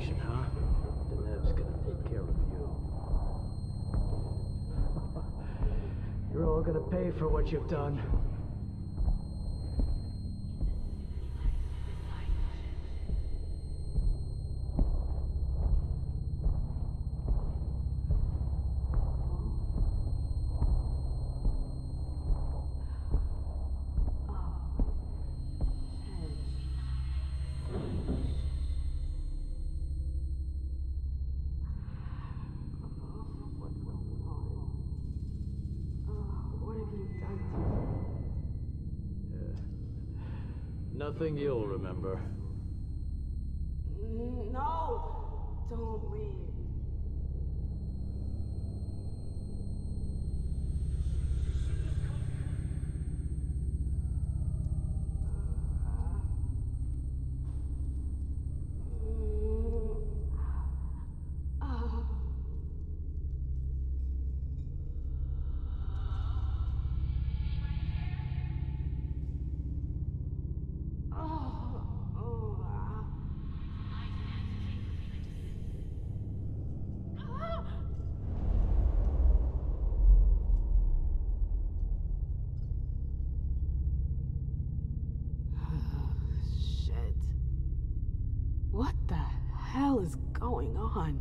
Huh? Deneb's gonna take care of you. You're all gonna pay for what you've done. Nothing you'll remember. Going on?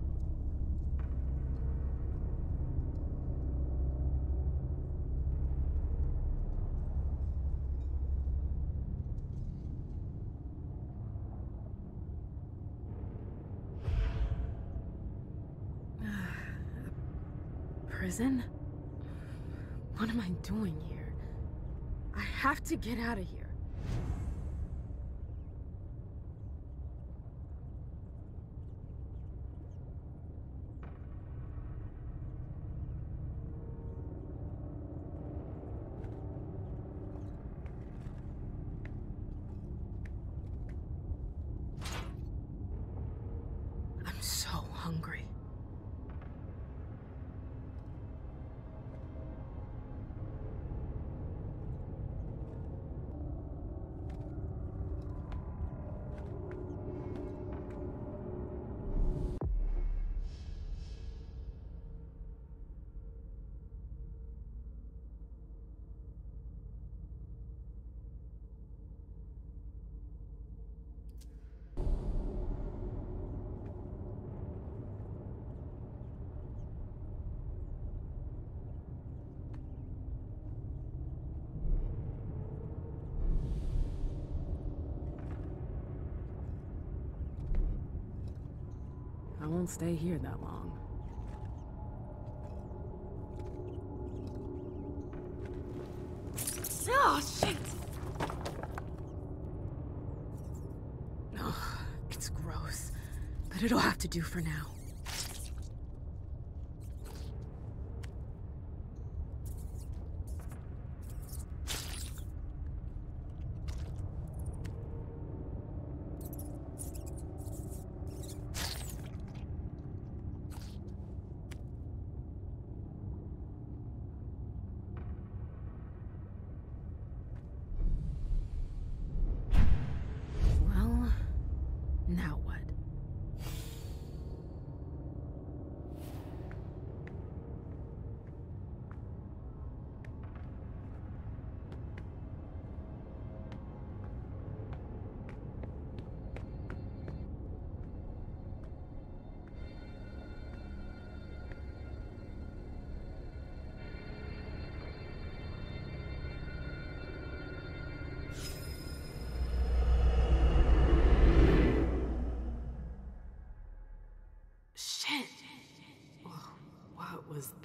Prison? What am I doing here? I have to get out of here. I'm so hungry. I won't stay here that long. Oh, shit! Ugh, it's gross. But it'll have to do for now.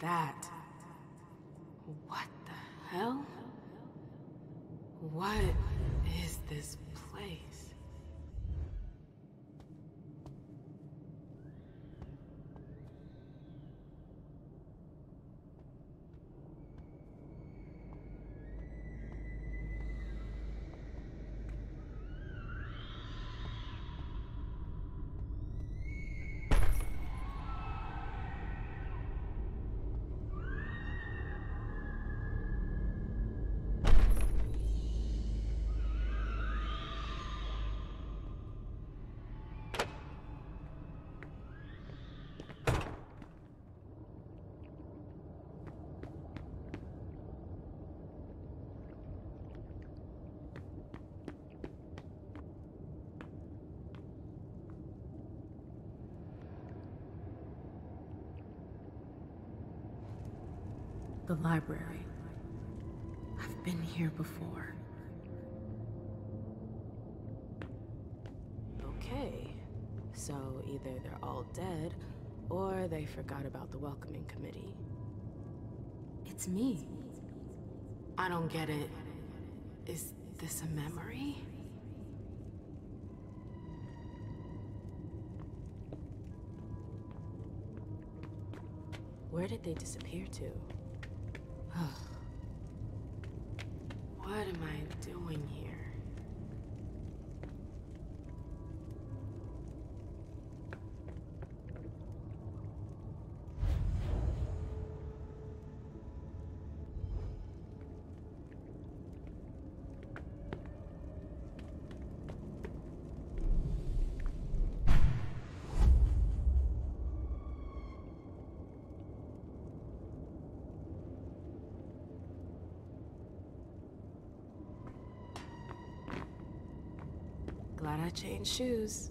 That? What the hell? What is this The library. I've been here before. Okay. So either they're all dead, or they forgot about the welcoming committee. It's me. I don't get it. Is this a memory? Where did they disappear to? what am I doing here? Changed shoes.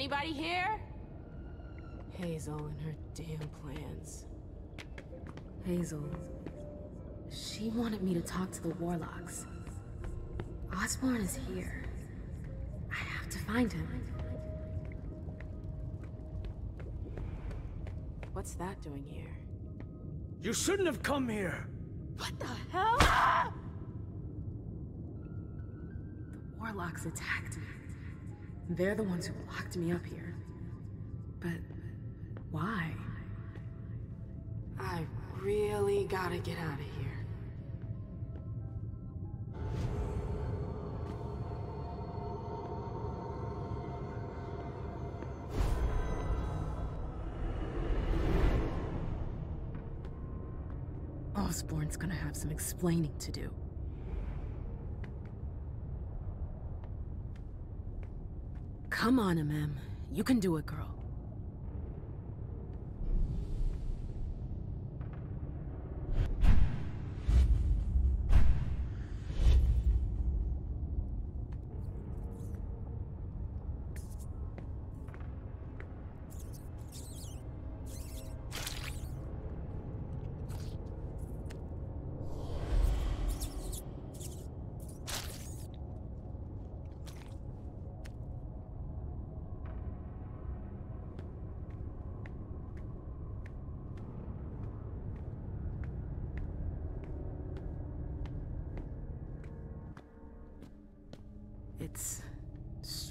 Anybody here? Hazel and her damn plans. Hazel. She wanted me to talk to the Warlocks. Osborne is here. I have to find him. What's that doing here? You shouldn't have come here! What the hell? The Warlocks attacked me. They're the ones who locked me up here. But why? I really gotta get out of here. Osborne's gonna have some explaining to do. Come on, MM. You can do it, girl.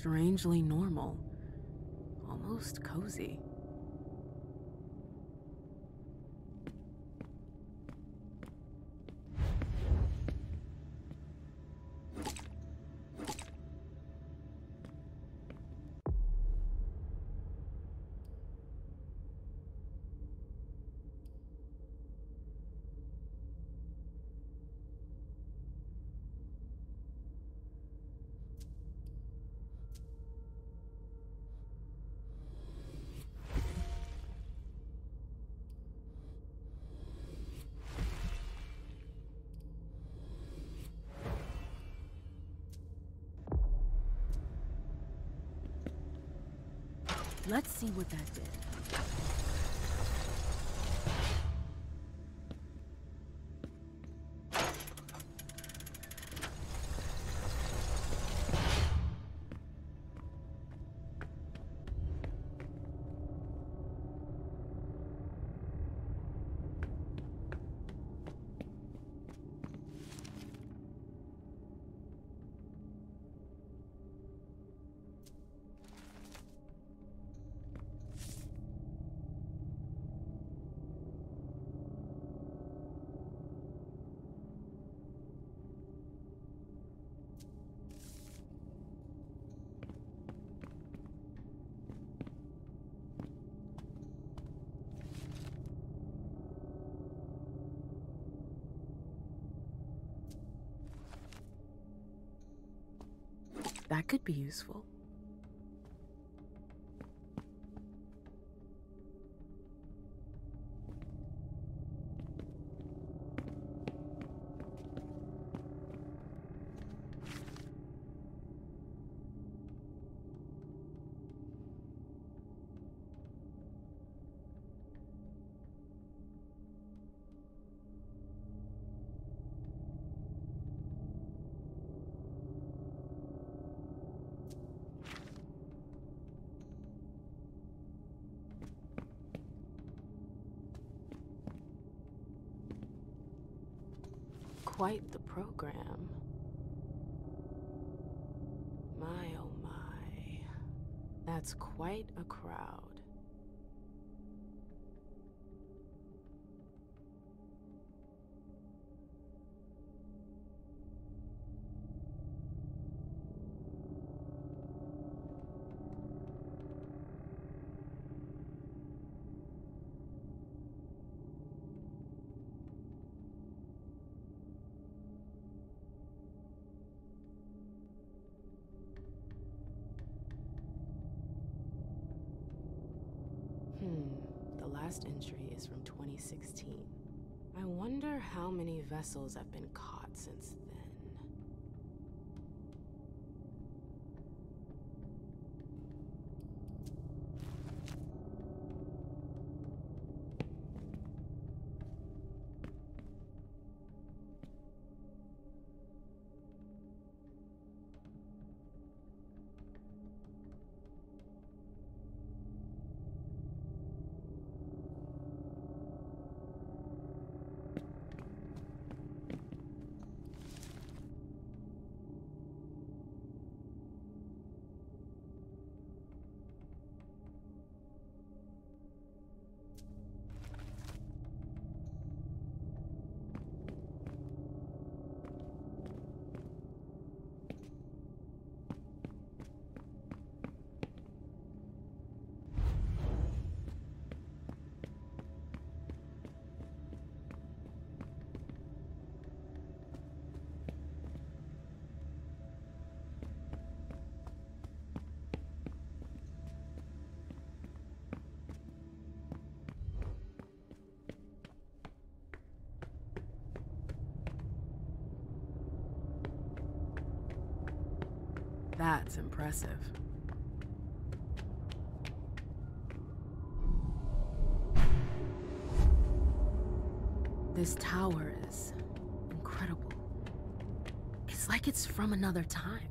Strangely normal. Almost cozy. Let's see what that did. That could be useful. Quite the program. My oh my. That's quite a crowd. 2016. I wonder how many vessels have been caught since then. That's impressive. This tower is incredible. It's like it's from another time.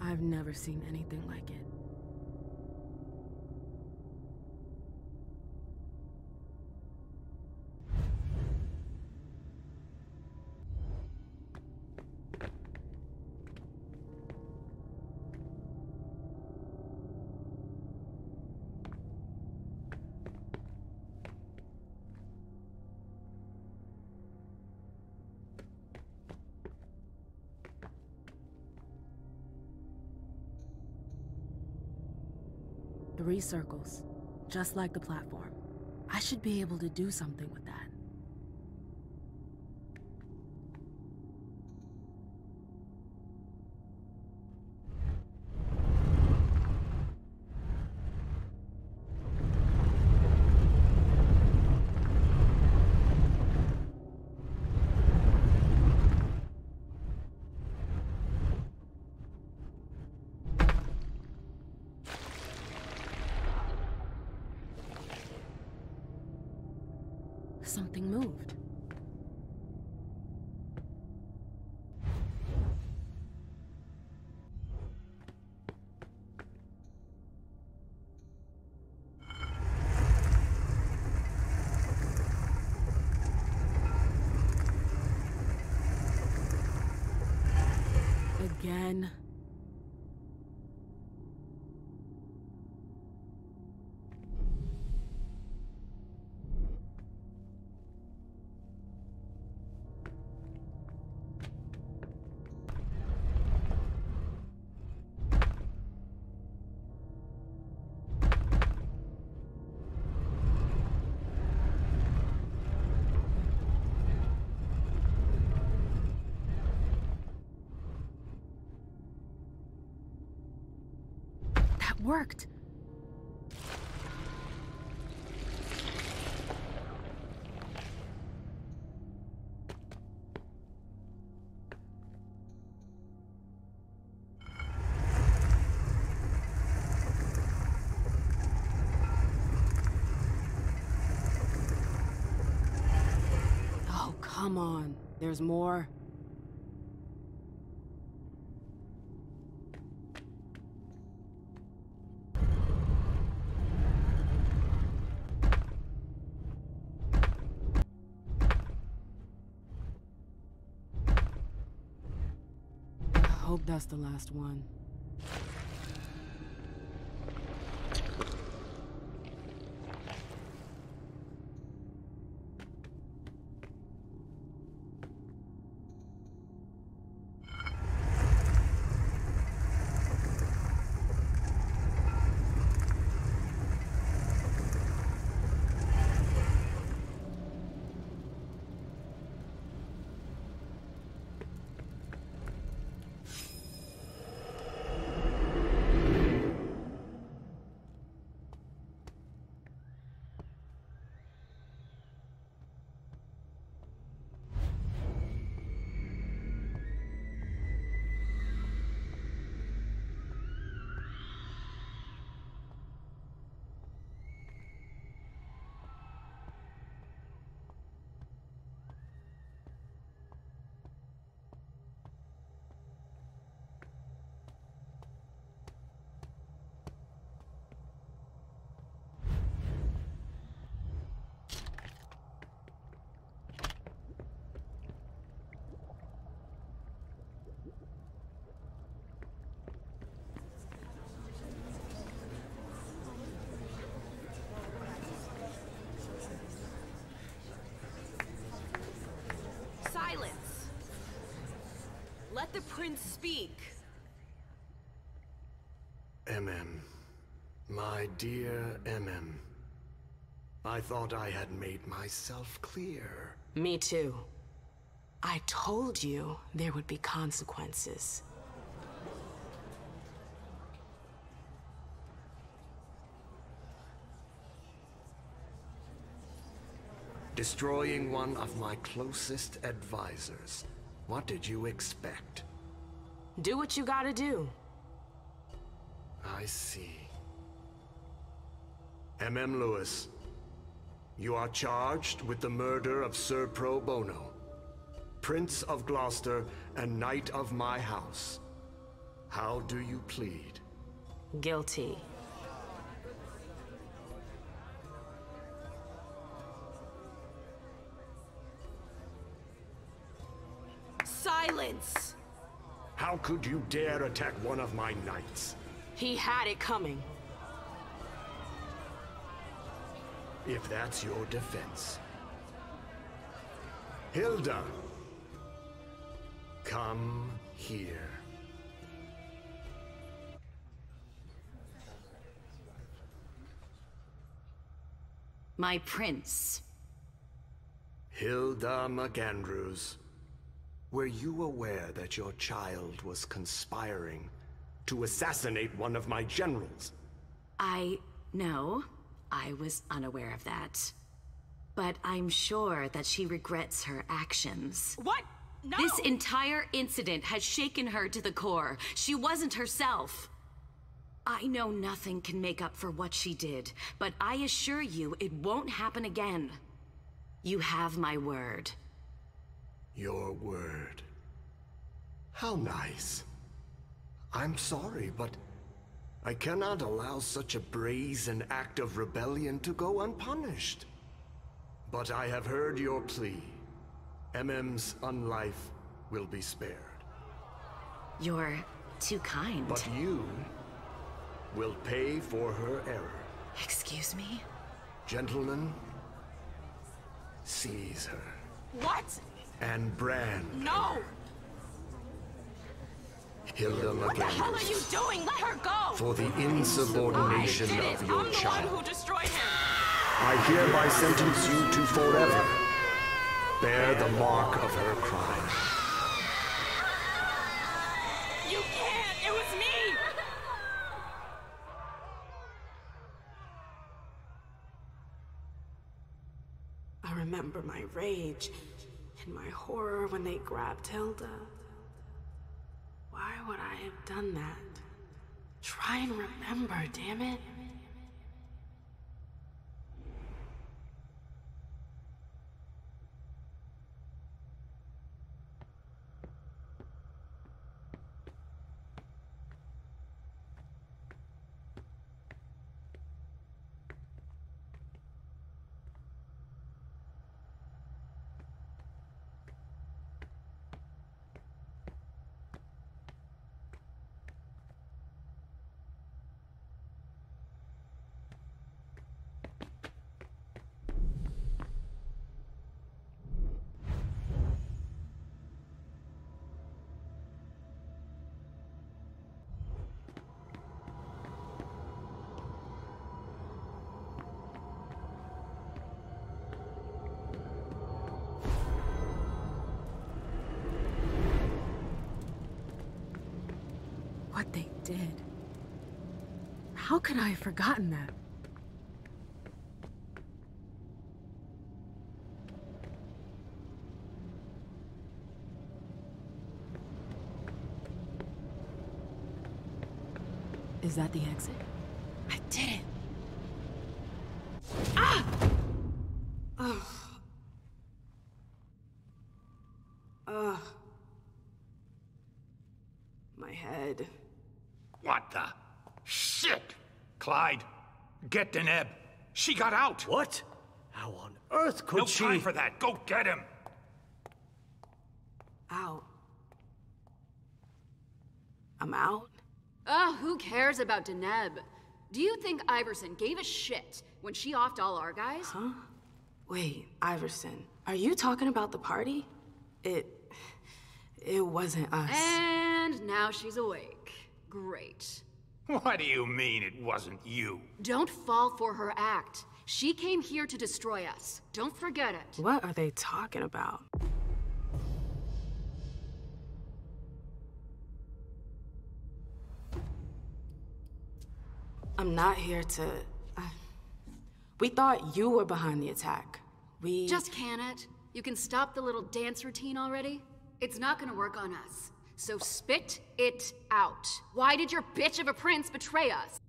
I've never seen anything like it. Three circles, just like the platform. I should be able to do something with that. Something moved. Worked. Oh, come on. There's more. That's the last one. The prince speak. MM. My dear MM. I thought I had made myself clear. Me too. I told you there would be consequences. Destroying one of my closest advisors. What did you expect? Do what you gotta do. I see. MM Lewis, you are charged with the murder of Sir Pro Bono, Prince of Gloucester and Knight of my house. How do you plead? Guilty. How could you dare attack one of my knights? He had it coming. If that's your defense. Hilda! Come here. My prince. Hilda McAndrews. Were you aware that your child was conspiring to assassinate one of my generals? I... no. I was unaware of that. But I'm sure that she regrets her actions. What? No! This entire incident has shaken her to the core. She wasn't herself. I know nothing can make up for what she did, but I assure you it won't happen again. You have my word. Your word. How nice. I'm sorry, but I cannot allow such a brazen act of rebellion to go unpunished. But I have heard your plea. Emem's unlife will be spared. You're too kind. But you will pay for her error. Excuse me? Gentlemen, seize her. What? and brand. No! Hilda What the hell are you doing? Let her go! For the insubordination of your I'm child. I hereby sentence you to forever. Bear the mark of her crime. You can't! It was me! I remember my rage my horror when they grabbed Hilda. Why would I have done that? Try and remember, damn it. Did. How could I have forgotten that? Is that the exit? I did it! Ugh. My head. What the? Shit! Clyde, get Deneb. She got out. What? How on earth could No she? time for that. Go get him. Out. I'm out? Ugh, who cares about Deneb? Do you think Iversen gave a shit when she offed all our guys? Huh? Wait, Iversen, are you talking about the party? It. It wasn't us. And now she's awake. Great. What do you mean it wasn't you? Don't fall for her act. She came here to destroy us. Don't forget it. What are they talking about? I'm not here to. Uh, we thought you were behind the attack. We. Just can it? You can stop the little dance routine already? It's not gonna work on us. So spit it out. Why did your bitch of a prince betray us?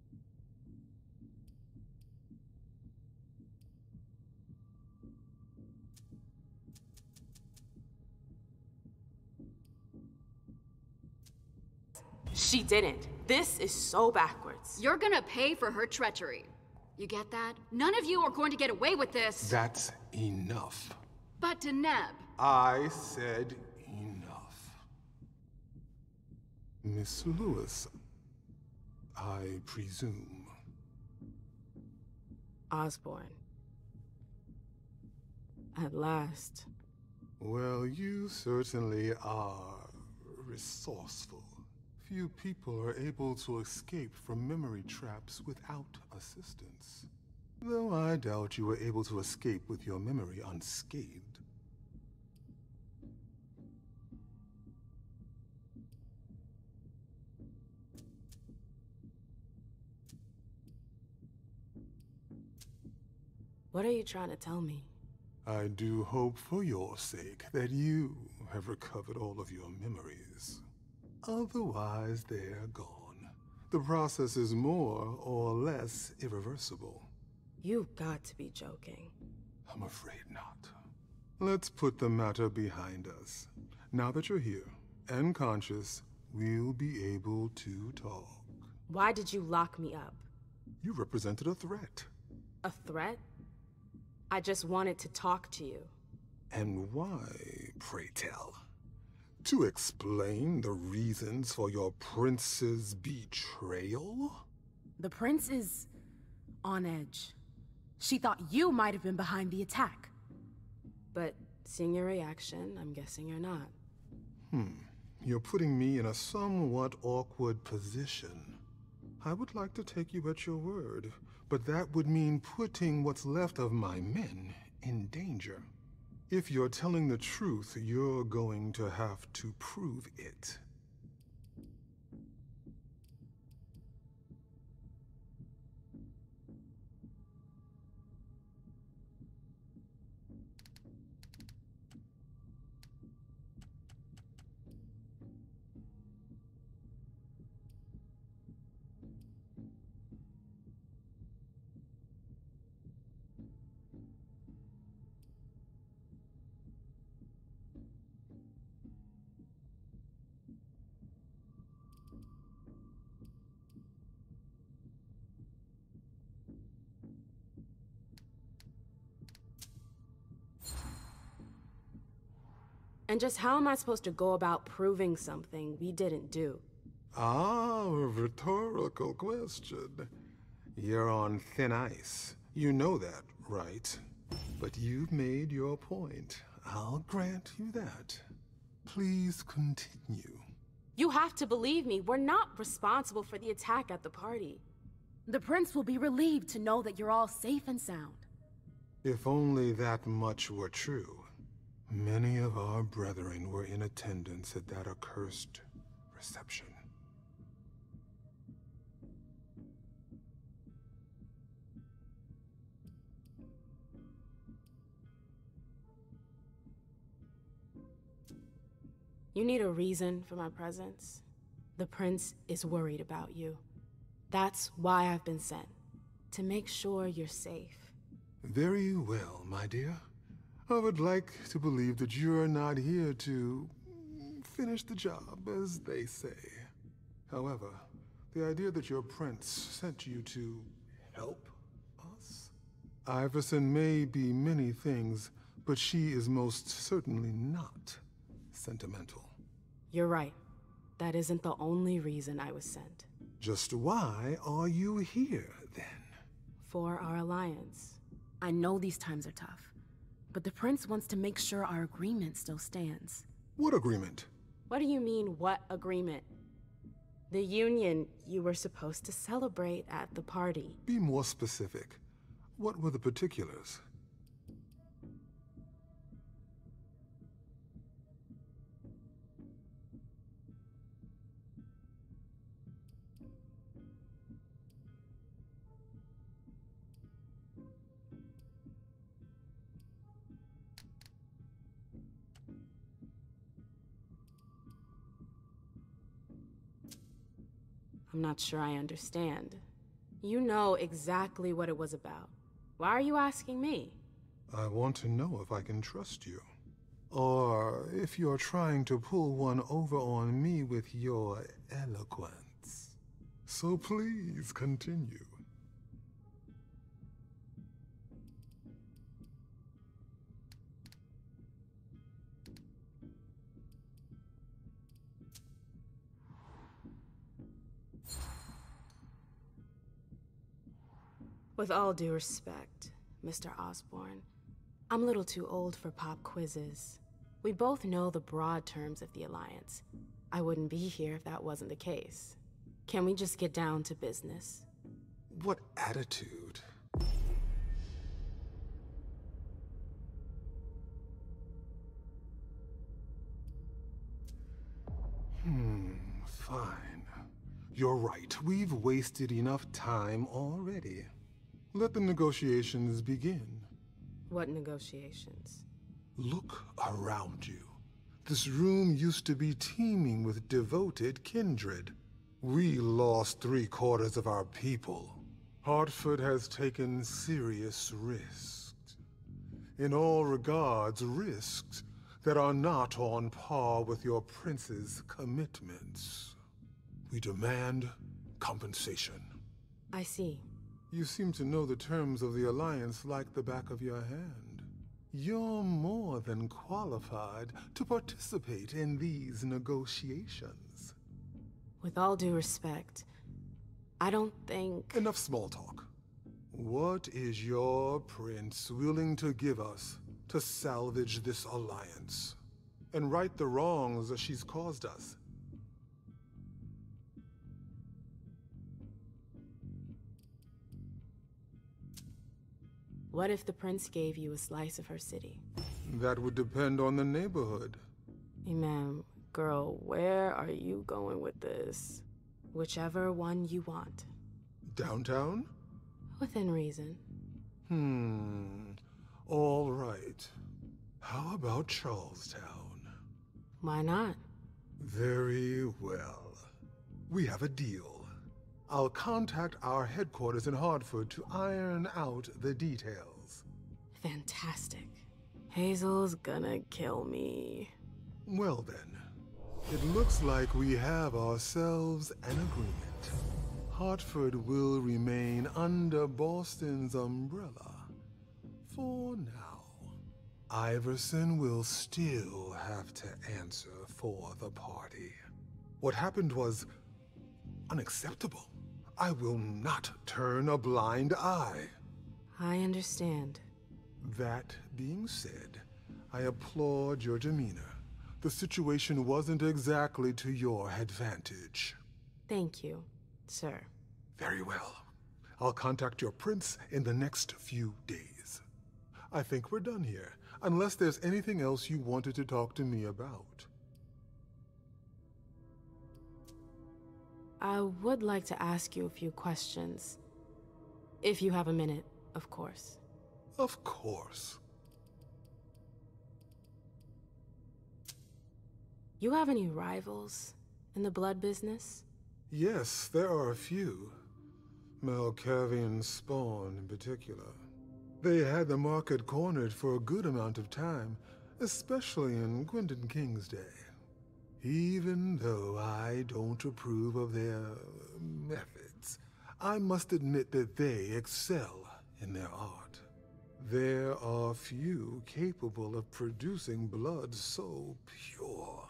She didn't. This is so backwards. You're gonna pay for her treachery. You get that? None of you are going to get away with this. That's enough. But Deneb, I said enough. Miss Lewis, I presume. Osborne. At last. Well, you certainly are resourceful. Few people are able to escape from memory traps without assistance. Though I doubt you were able to escape with your memory unscathed. What are you trying to tell me? I do hope for your sake that you have recovered all of your memories. Otherwise, they're gone. The process is more or less irreversible. You've got to be joking. I'm afraid not. Let's put the matter behind us. Now that you're here and conscious, we'll be able to talk. Why did you lock me up? You represented a threat. A threat? I just wanted to talk to you. And why, pray tell? To explain the reasons for your prince's betrayal? The prince is on edge. She thought you might have been behind the attack. But seeing your reaction, I'm guessing you're not. Hmm. You're putting me in a somewhat awkward position. I would like to take you at your word, but that would mean putting what's left of my men in danger. If you're telling the truth, you're going to have to prove it. And just how am I supposed to go about proving something we didn't do? Ah, a rhetorical question. You're on thin ice. You know that, right? But you've made your point. I'll grant you that. Please continue. You have to believe me. We're not responsible for the attack at the party. The prince will be relieved to know that you're all safe and sound. If only that much were true. Many of our brethren were in attendance at that accursed reception. You need a reason for my presence. The prince is worried about you. That's why I've been sent. To make sure you're safe. Very well, my dear. I would like to believe that you're not here to finish the job, as they say. However, the idea that your prince sent you to help us? Iversen may be many things, but she is most certainly not sentimental. You're right. That isn't the only reason I was sent. Just why are you here, then? For our alliance. I know these times are tough, but the prince wants to make sure our agreement still stands. What agreement? What do you mean, what agreement? The union you were supposed to celebrate at the party. Be more specific. What were the particulars? I'm not sure I understand. You know exactly what it was about. Why are you asking me? I want to know if I can trust you. Or if you're trying to pull one over on me with your eloquence. So please continue. With all due respect, Mr. Osborne, I'm a little too old for pop quizzes. We both know the broad terms of the Alliance. I wouldn't be here if that wasn't the case. Can we just get down to business? What attitude? Hmm, fine. You're right. We've wasted enough time already. Let the negotiations begin. What negotiations? Look around you. This room used to be teeming with devoted kindred. We lost three quarters of our people. Hartford has taken serious risks. In all regards, risks that are not on par with your prince's commitments. We demand compensation. I see. You seem to know the terms of the Alliance like the back of your hand. You're more than qualified to participate in these negotiations. With all due respect, I don't think... Enough small talk. What is your prince willing to give us to salvage this alliance? And right the wrongs she's caused us? What if the prince gave you a slice of her city? That would depend on the neighborhood. Ma'am, girl, where are you going with this? Whichever one you want. Downtown? Within reason. Hmm. All right. How about Charlestown? Why not? Very well. We have a deal. I'll contact our headquarters in Hartford to iron out the details. Fantastic. Hazel's gonna kill me. Well then, it looks like we have ourselves an agreement. Hartford will remain under Boston's umbrella for now. Iversen will still have to answer for the party. What happened was unacceptable. I will not turn a blind eye. I understand. That being said, I applaud your demeanor. The situation wasn't exactly to your advantage. Thank you, sir. Very well. I'll contact your prince in the next few days. I think we're done here, unless there's anything else you wanted to talk to me about. I would like to ask you a few questions. If you have a minute, of course. Of course. You have any rivals in the blood business? Yes, there are a few. Malkavian Spawn in particular. They had the market cornered for a good amount of time, especially in Gwendon King's day. Even though I don't approve of their um, methods, I must admit that they excel in their art. There are few capable of producing blood so pure.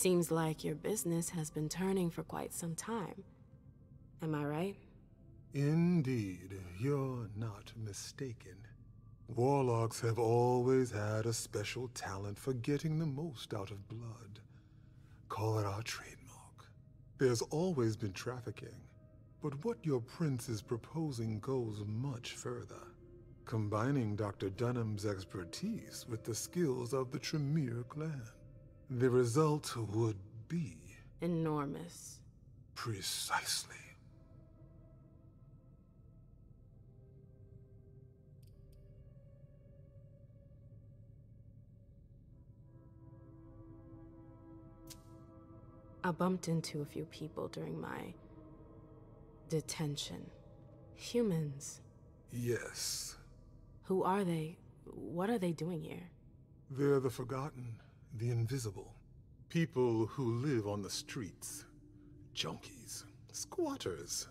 Seems like your business has been turning for quite some time. Am I right? Indeed, you're not mistaken. Warlocks have always had a special talent for getting the most out of blood. Call it our trademark. There's always been trafficking, but what your prince is proposing goes much further. Combining Dr. Dunham's expertise with the skills of the Tremere clan. The result would be... Enormous. Precisely. I bumped into a few people during my detention. Humans. Yes. Who are they? What are they doing here? They're the Forgotten, the Invisible. People who live on the streets. Junkies. Squatters.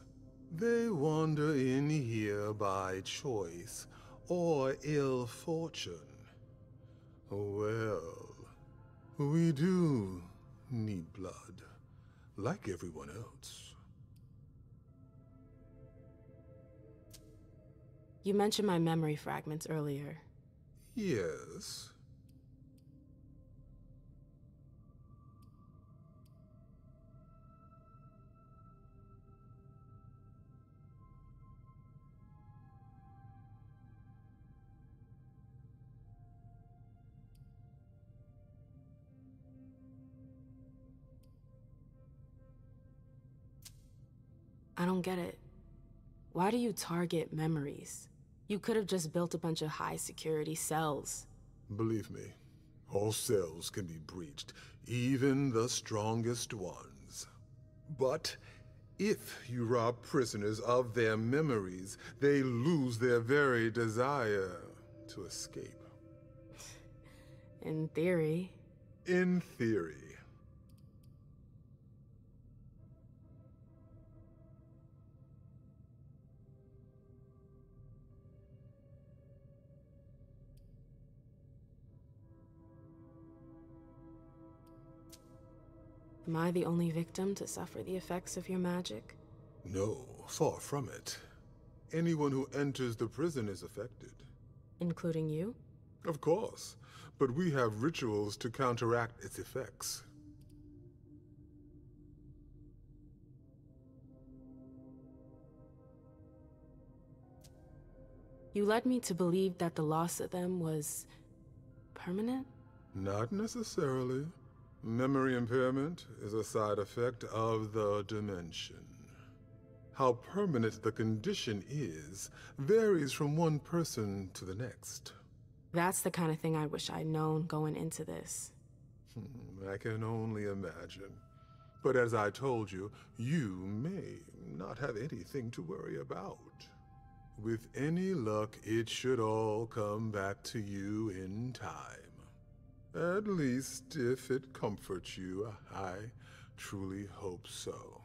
They wander in here by choice or ill fortune. Well, we do need blood, like everyone else. You mentioned my memory fragments earlier. Yes. I don't get it. Why do you target memories? You could have just built a bunch of high security cells. Believe me, all cells can be breached, even the strongest ones. But if you rob prisoners of their memories, they lose their very desire to escape. In theory. In theory. Am I the only victim to suffer the effects of your magic? No, far from it. Anyone who enters the prison is affected. Including you? Of course, but we have rituals to counteract its effects. You led me to believe that the loss of them was... permanent? Not necessarily. Memory impairment is a side effect of the dimension. How permanent the condition is varies from one person to the next. That's the kind of thing I wish I'd known going into this. Hmm, I can only imagine. But as I told you, you may not have anything to worry about. With any luck, it should all come back to you in time. At least, if it comforts you, I truly hope so.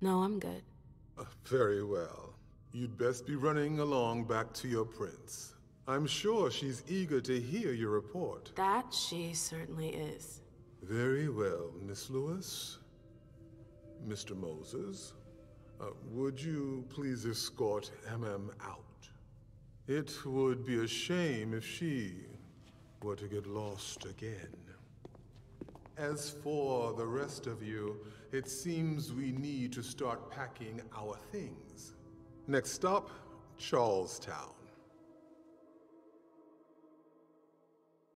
No, I'm good. Uh, very well. You'd best be running along back to your prince. I'm sure she's eager to hear your report. That she certainly is. Very well, Miss Louis. Mr. Moses, uh, would you please escort MM out? It would be a shame if she were to get lost again. As for the rest of you, it seems we need to start packing our things. Next stop, Charlestown.